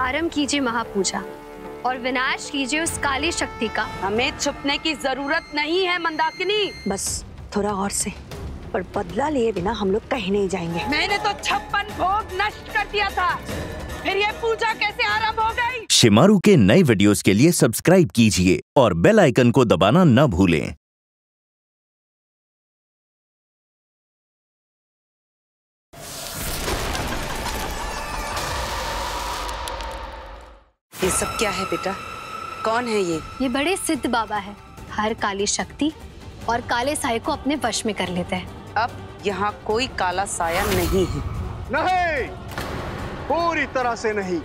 आरंभ कीजिए महापूजा और विनाश कीजिए उस काली शक्ति का। हमें छुपने की ज़रूरत नहीं है मंदाकिनी। बस थोड़ा और से पर बदला लिए बिना हम लोग कहीं नहीं जाएँगे। मैंने तो छप्पन भोग नष्ट कर दिया था। फिर ये पूजा कैसे आरंभ हो गई? शिमारू के नए वीडियोस के लिए सब्सक्राइब कीजिए और बेल आइकन को दबाना न भूलें। ये सब क्या है बेटा? कौन है ये? ये बड़े सिद्ध बाबा है। हर काली शक्ति और काले साय को अपने वश में कर लेते हैं। अब यहाँ कोई काला साया नहीं है। नहीं! पूरी तरह से नहीं।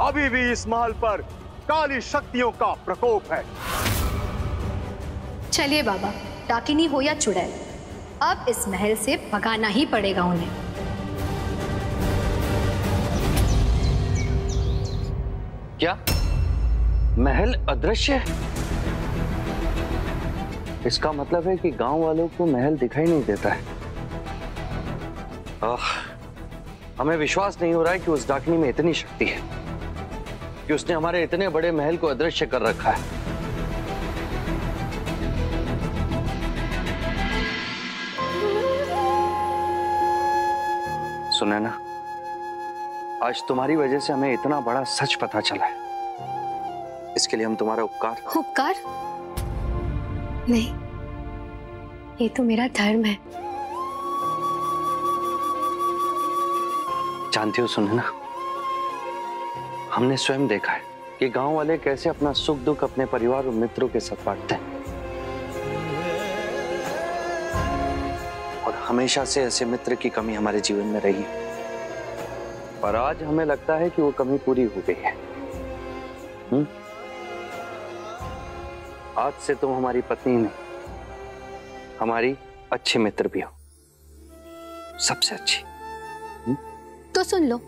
अभी भी इस महल पर काली शक्तियों का प्रकोप है। चलिए बाबा डाकिनी हो या चुड़ैल अब इस महल से भगाना ही पड़ेगा उन्हें। क्या? महल अदृश्य है? इसका मतलब है कि गाँव वालों को महल दिखाई नहीं देता है। आह, हमें विश्वास नहीं हो रहा है कि उस डाकनी में इतनी शक्ति है कि उसने हमारे इतने बड़े महल को अदृश्य कर रखा है। सुने ना आज तुम्हारी वजह से हमें इतना बड़ा सच पता चला है। इसके लिए हम तुम्हारा उपकार उपकार? नहीं। ये तो मेरा धर्म है। जानती हो सुने ना। हमने स्वयं देखा है कि गाँव वाले कैसे अपना सुख दुख अपने परिवार और मित्रों के साथ बांटते हैं। और हमेशा से ऐसे मित्र की कमी हमारे जीवन में रही है। पर आज हमें लगता है कि वो कमी पूरी हो गई है। हुँ? आज से तुम हमारी पत्नी नहीं, हमारी अच्छी मित्र भी हो। सबसे अच्छी। हुँ? तो सुन लो,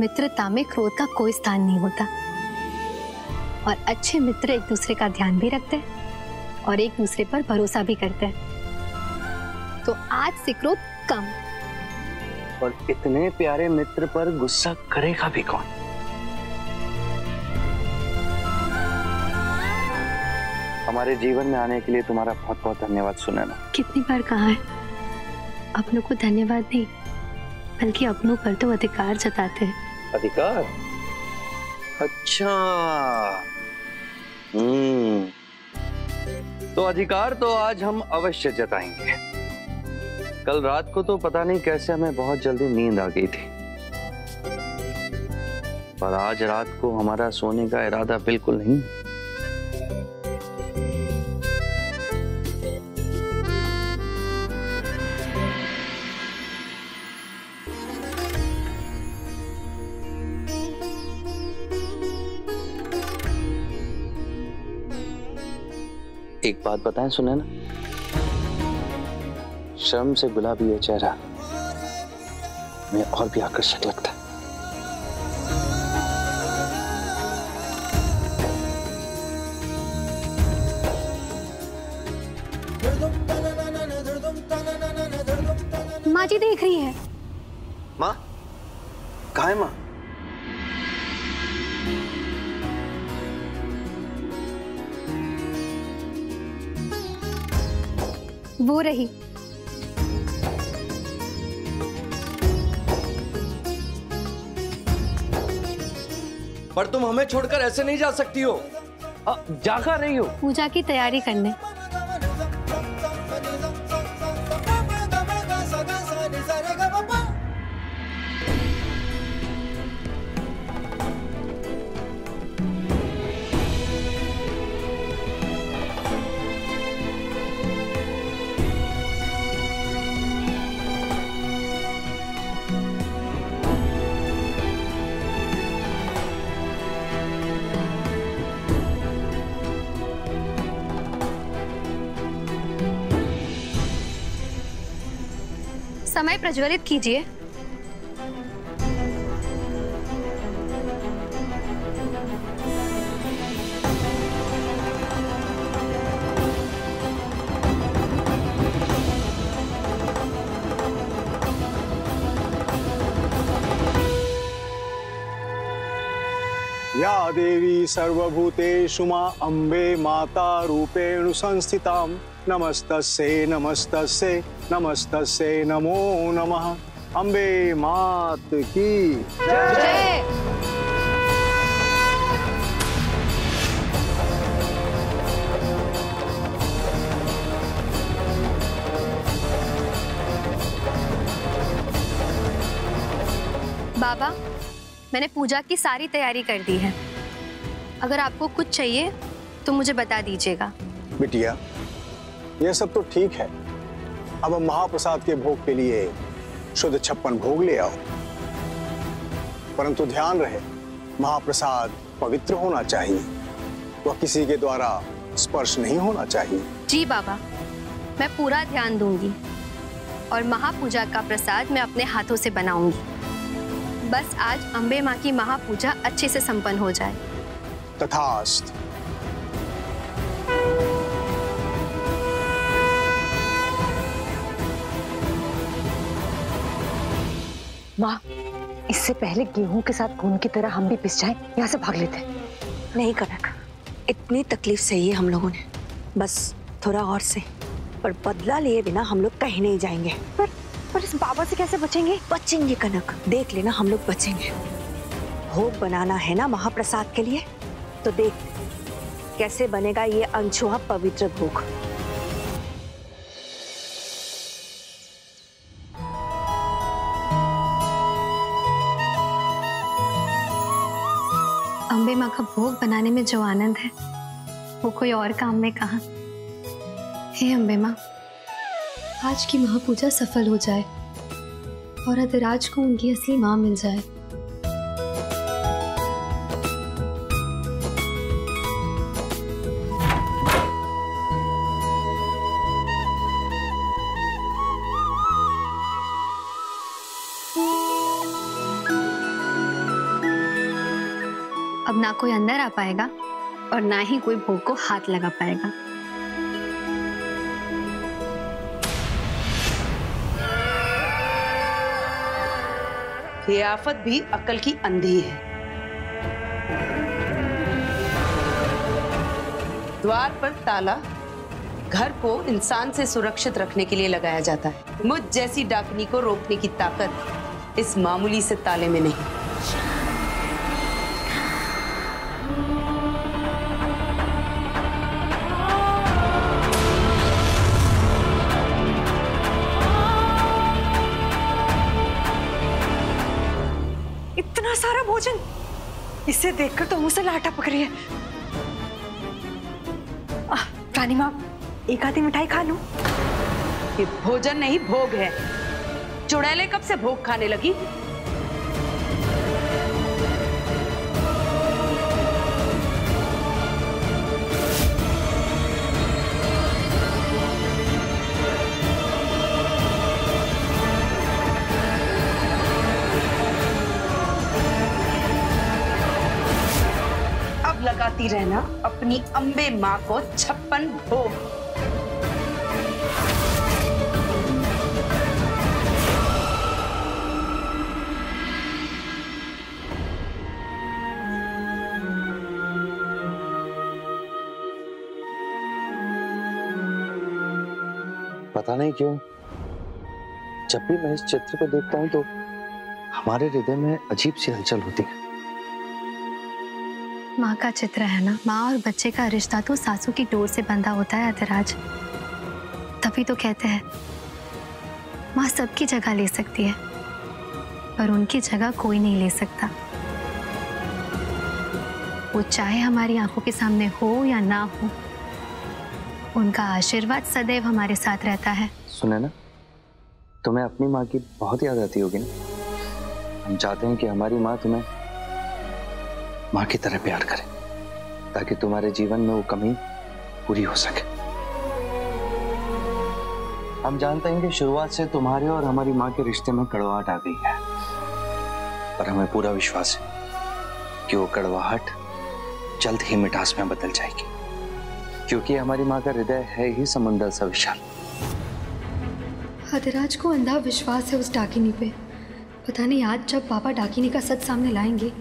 मित्रता में क्रोध का कोई स्थान नहीं होता। और अच्छे मित्र एक दूसरे का ध्यान भी रखते हैं और एक दूसरे पर भरोसा भी करते हैं। तो आज से क्रोध कम। और इतने प्यारे मित्र पर गुस्सा करेगा भी कौन? हमारे जीवन में आने के लिए तुम्हारा बहुत बहुत धन्यवाद सुनैना। कितनी बार कहा है? अपनों को धन्यवाद नहीं बल्कि अपनों पर तो अधिकार जताते हैं। अधिकार? अच्छा। हम्म। तो अधिकार तो आज हम अवश्य जताएँगे। कल रात को तो पता नहीं कैसे हमें बहुत जल्दी नींद आ गई थी। पर आज रात को हमारा सोने का इरादा बिल्कुल नहीं एक बात बताएँ सुने ना शर्म से गुलाबी ये चेहरा। मैं और भी आकर्षक लगता। है माँ जी देख रही है। माँ? कहा है माँ? वो रही। पर तुम हमें छोड़कर ऐसे नहीं जा सकती हो। आ, जागा रही हो। पूजा की तैयारी करने। समय प्रज्वलित कीजिए। या देवी सर्वभूतेषु मा अम्बे माता रूपेणु संस्थितां नमस्तस्यै नमस्तस्यै। नमस्तस्यै नमो नमः। अम्बे मात की। जय। बाबा मैंने पूजा की सारी तैयारी कर दी है। अगर आपको कुछ चाहिए तो मुझे बता दीजिएगा। बिटिया यह सब तो ठीक है। अब हम महाप्रसाद के भोग के लिए शुद्ध छप्पन भोग ले आओ। परंतु ध्यान रहे महाप्रसाद पवित्र होना चाहिए। वह किसी के द्वारा स्पर्श नहीं होना चाहिए। जी बाबा मैं पूरा ध्यान दूँगी और महापूजा का प्रसाद मैं अपने हाथों से बनाऊँगी। बस आज अम्बे माँ की महापूजा अच्छे से संपन्न हो जाए। तथास्त। माँ इससे पहले गेहूँ के साथ खून की तरह हम भी पिस जाएँ यहाँ से भाग लेते नहीं कनक इतनी तकलीफ़ सही है हम लोगों ने। बस थोड़ा और से पर बदला लिए बिना हम लोग कहीं नहीं जाएँगे। पर पर इस बाबा से कैसे बचेंगे? बचेंगे कनक देख लेना हम लोग बचेंगे। भोग बनाना है ना महाप्रसाद के लिए? तो देख कैसे बनेगा ये अनछुआ पवित्र भोग? का भोग बनाने में जो आनंद है, वो कोई और काम में कहा? हे अम्बे माँ, आज की महापूजा सफल हो जाए और अधिराज को उनकी असली माँ मिल जाए। कोई अंदर आ पाएगा और ना ही कोई भोग को हाथ लगा पाएगा। ये आफत भी अकल की अंधी है। द्वार पर ताला घर को इंसान से सुरक्षित रखने के लिए लगाया जाता है। मुझ जैसी डाकनी को रोकने की ताकत इस मामूली से ताले में नहीं। इसे देखकर तो मुझसे लाटा पक रही है। रानी माँ, एक आधी मिठाई खा लू? ये भोजन नहीं, भोग है। चुड़ैले कब से भोग खाने लगी? लगाती रहना अपनी अम्बे माँ को छप्पन भोग पता नहीं क्यों, जब भी मैं इस चित्र को देखता हूँ तो हमारे हृदय में अजीब सी हलचल होती है। माँ का चित्र है ना? माँ और बच्चे का रिश्ता तो सासू की डोर से बंधा होता है, अधिराज। तभी तो कहते हैं, माँ सबकी जगह ले सकती है, पर उनकी जगह कोई नहीं ले सकता। वो चाहे हमारी आँखों के सामने हो या ना हो, उनका आशीर्वाद सदैव हमारे साथ रहता है। सुने ना, तुम्हें अपनी माँ की बहुत याद आती होगी ना? हम चाहते हैं कि हमारी माँ तुम्हें माँ की तरह प्यार करे, ताकि तुम्हारे जीवन में वो कमी पूरी हो सके। हम जानते हैं कि शुरुआत से तुम्हारे और हमारी माँ के रिश्ते में कड़वाहट आ गई है, पर हमें पूरा विश्वास है कि वो कड़वाहट जल्द ही मिठास में बदल जाएगी, क्योंकि हमारी माँ का हृदय है ही समंदर सा विशाल। अधिराज को अंधा विश्वास है उस डाकिनी पे। पता नहीं आज जब पापा डाकिनी का सच सामने लाएँगे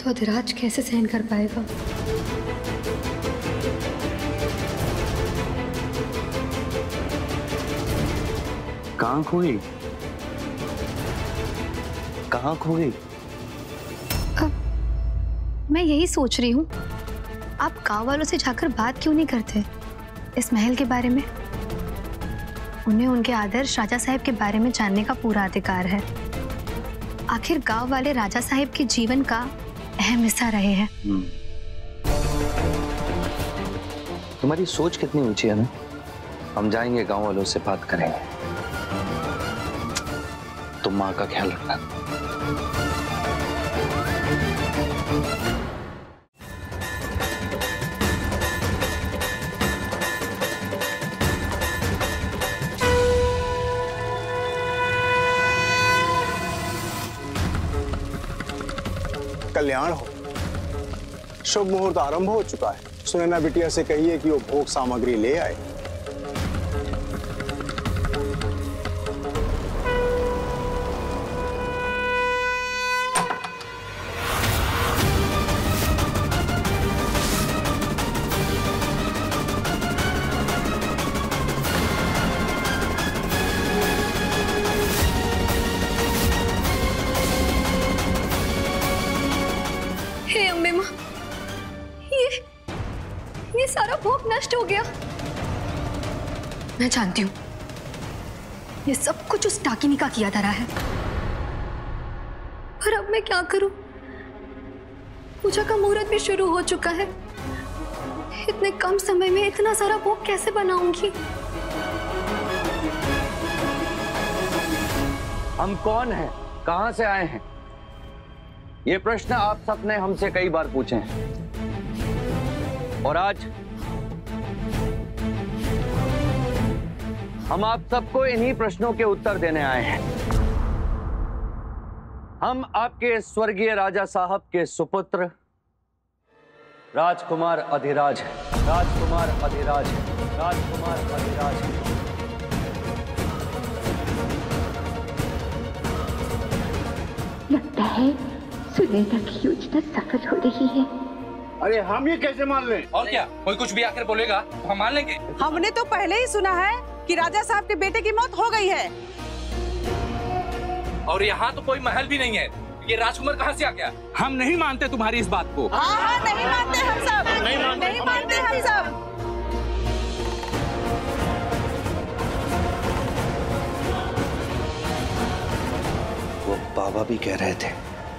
तो अधिराज कैसे सहन कर पाएगा? कहाँ खो गई कहाँ खो गई मैं यही सोच रही हूँ। आप गाँव वालों से जाकर बात क्यों नहीं करते? इस महल के बारे में? उन्हें उनके आदर्श राजा साहब के बारे में जानने का पूरा अधिकार है। आखिर गाँव वाले राजा साहब के जीवन का अहम हिस्सा रहे हैं। हम्म। तुम्हारी सोच कितनी ऊँची है ना? हम जाएँगे गाँव वालों से बात करेंगे। तुम माँ का ख्याल रखना। कल्याण हो। शुभ मुहूर्त आरंभ हो चुका है। सुनैना बिटिया से कहिए कि वो भोग सामग्री ले आए। नष्ट हो गया। मैं जानती हूँ। ये सब कुछ उस डाकिनी का किया धरा है। पर अब मैं क्या करूँ? पूजा का मुहूर्त भी शुरू हो चुका है। इतने कम समय में इतना सारा भोग कैसे बनाऊँगी? हम कौन हैं? कहाँ से आए हैं? ये प्रश्न आप सबने हमसे कई बार पूछे हैं। और आज हम आप सबको इन्हीं प्रश्नों के उत्तर देने आए हैं। हम आपके स्वर्गीय राजा साहब के सुपुत्र राजकुमार अधिराज हैं। राजकुमार अधिराज हैं। राजकुमार अधिराज हैं। लगता है सुनैना की योजना सफल हो रही है। अरे हम ये कैसे मान लें? और क्या? कोई कुछ भी आकर बोलेगा तो हम मान लेंगे। हमने तो पहले ही सुना है कि राजा साहब के बेटे की मौत हो गई है। और यहाँ तो कोई महल भी नहीं है। ये राजकुमार कहाँ से आ गया? हम नहीं मानते तुम्हारी इस बात को। हाँ हाँ नहीं मानते हम सब। नहीं मानते। नहीं मानते हम सब। वो बाबा भी कह रहे थे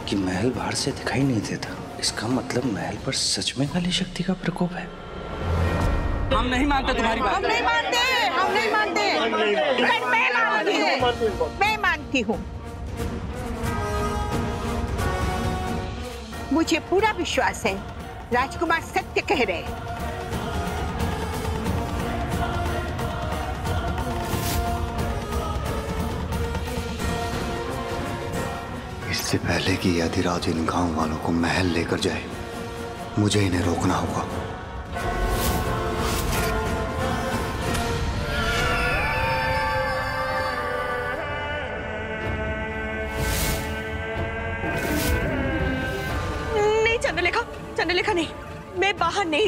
कि महल बाहर से दिखाई नहीं देता। इसका मतलब महल पर सच में काली शक्ति का प्रकोप है। हम नहीं मानते तुम्हारी बात। हम नहीं मानते हम नहीं मानते। मैं मैं मानती हूँ। मैं मानती हूँ। मुझे पूरा विश्वास है राजकुमार सत्य कह रहे हैं। इससे पहले कि अधिराज इन गाँव वालों को महल लेकर जाए मुझे इन्हें रोकना होगा।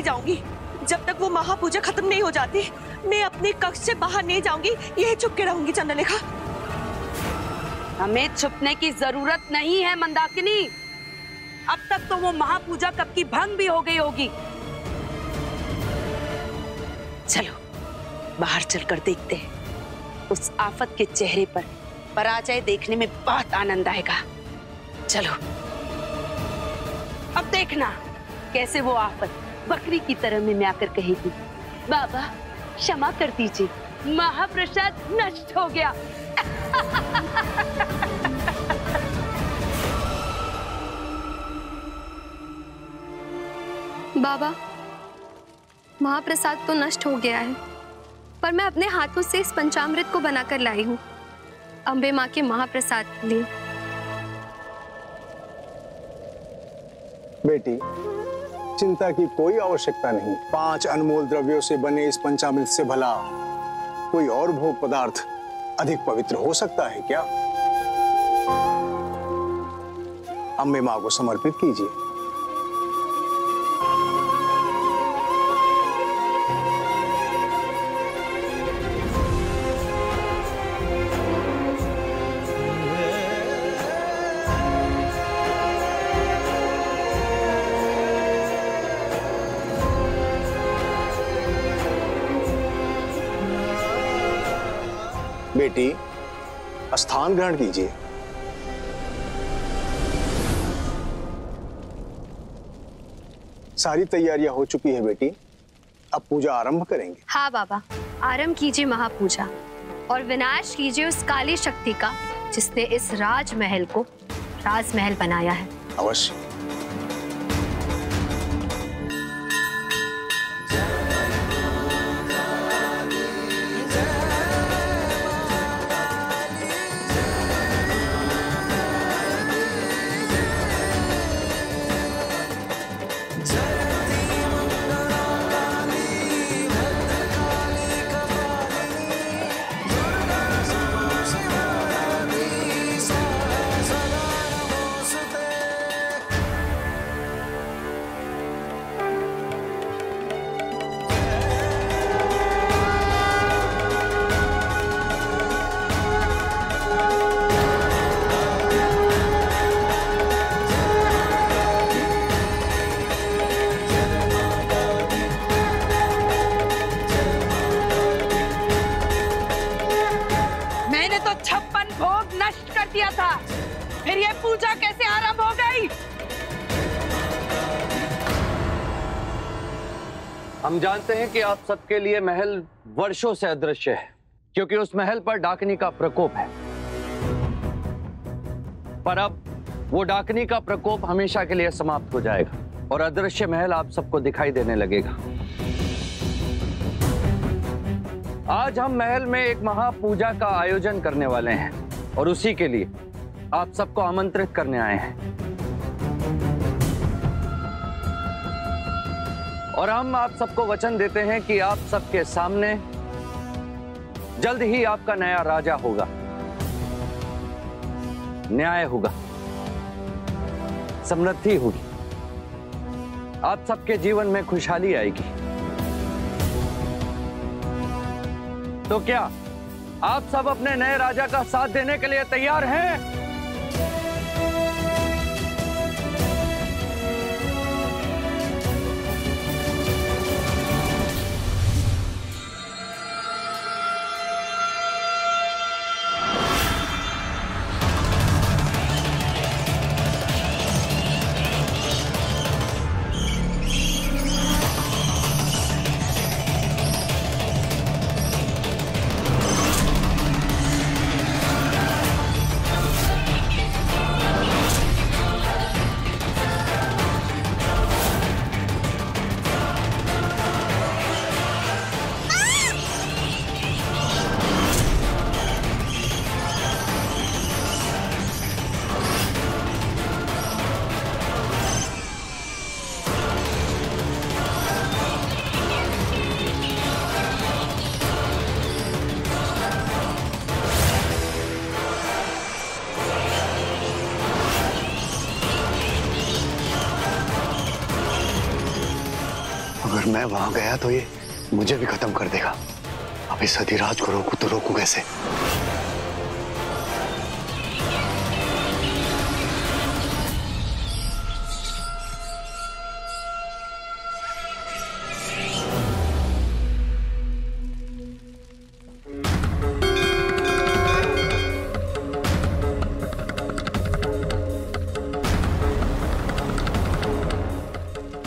नहीं जाऊँगी। जब तक वो महापूजा खत्म नहीं हो जाती, मैं अपने कक्ष से बाहर नहीं जाऊँगी। यही चुप के रहूँगी, चंद्रलेखा। हमें छुपने की ज़रूरत नहीं है, मंदाकिनी। अब तक तो वो महापूजा कब की भंग भी हो गई होगी। चलो, बाहर चलकर देखते हैं। उस आफत के चेहरे पर पराजय देखने में बहुत आनंद आएगा। चलो, अब देखना कैसे वो आफत बकरी की तरह में आकर कहेगी बाबा क्षमा कर दीजिए महाप्रसाद नष्ट हो गया. बाबा महाप्रसाद तो नष्ट हो गया है पर मैं अपने हाथों से इस पंचामृत को बनाकर लाई हूँ। अम्बे माँ के महाप्रसाद के लिए। बेटी चिंता की कोई आवश्यकता नहीं। पाँच अनमोल द्रव्यों से बने इस पंचामृत से भला कोई और भोग पदार्थ अधिक पवित्र हो सकता है क्या? अम्बे माँ को समर्पित कीजिए। ग्रहण कीजिए। सारी तैयारियाँ हो चुकी है बेटी। अब पूजा आरंभ करेंगे। हाँ बाबा आरंभ कीजिए महापूजा और विनाश कीजिए उस काली शक्ति का जिसने इस राजमहल को राजमहल बनाया है। अवश्य। हम जानते हैं कि आप सबके लिए महल वर्षों से अदृश्य है, क्योंकि उस महल पर डाकनी का प्रकोप है। पर अब वो डाकनी का प्रकोप हमेशा के लिए समाप्त हो जाएगा, और अदृश्य महल आप सबको दिखाई देने लगेगा। आज हम महल में एक महापूजा का आयोजन करने वाले हैं, और उसी के लिए आप सबको आमंत्रित करने आए हैं। और हम आप सबको वचन देते हैं कि आप सबके सामने जल्द ही आपका नया राजा होगा। न्याय होगा। समृद्धि होगी। आप सबके जीवन में खुशहाली आएगी। तो क्या आप सब अपने नए राजा का साथ देने के लिए तैयार हैं? मैं वहाँ गया तो ये मुझे भी खत्म कर देगा। अब इस अधिराज को रोकू तो रोकू कैसे?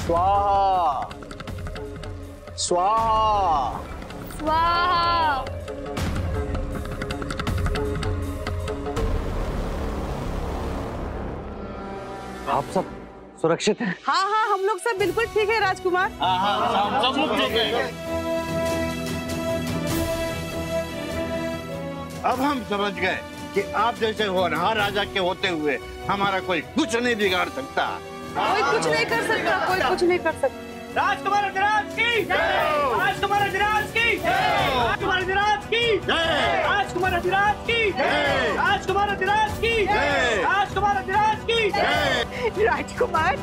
स्वाहा! स्वाहा। स्वाहा आप सब सुरक्षित हैं? हाँ हाँ हम लोग सब बिल्कुल ठीक है राजकुमार। अब हम समझ गए कि आप जैसे होनहार राजा के होते हुए हमारा कोई कुछ नहीं बिगाड़ सकता। कोई कुछ नहीं कर सकता कोई कुछ नहीं कर सकता। राजकुमार अधिराज की राजकुमार अधिराज की राजकुमार अधिराज की राजकुमार अधिराज की राजकुमार अधिराज की राजकुमार अधिराज की राजकुमार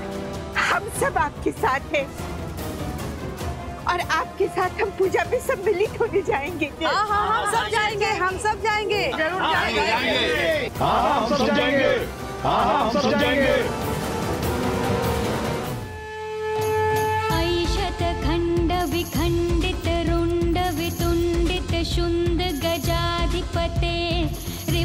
हम सब आपके साथ हैं। और आपके साथ हम पूजा में सम्मिलित होने जाएँगे। हाँ हाँ हम सब जाएँगे हम सब जाएँगे। ज़रूर जाएँगे। हाँ हाँ हम सब जाएँगे। हाँ हाँ हम सब जाएँगे।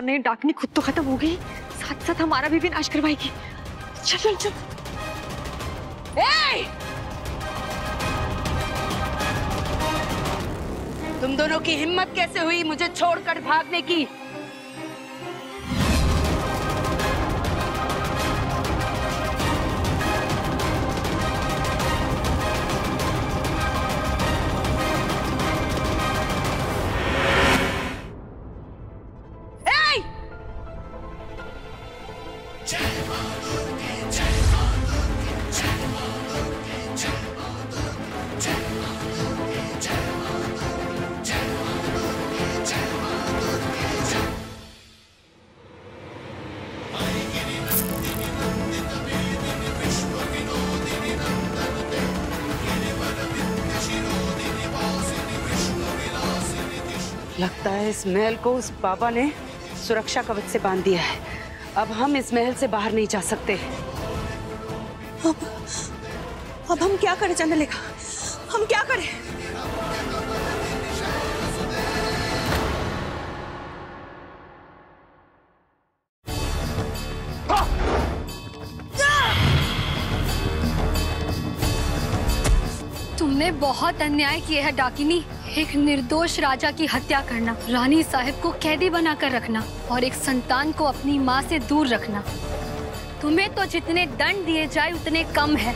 वरना ये डाकनी खुद तो खत्म हो गई। साथ साथ हमारा भी, विनाश करवाएगी। चल चल चल। तुम दोनों की हिम्मत कैसे हुई मुझे छोड़कर भागने की? लगता है इस महल को उस बाबा ने सुरक्षा कवच से बाँध दिया है। अब हम इस महल से बाहर नहीं जा सकते। अब अब हम क्या करें चंद्रलेखा? हम क्या करें? तुमने बहुत अन्याय किया है डाकिनी। एक निर्दोष राजा की हत्या करना, रानी साहब को कैदी बनाकर रखना और एक संतान को अपनी माँ से दूर रखना। तुम्हें तो जितने दंड दिए जाए, उतने कम है।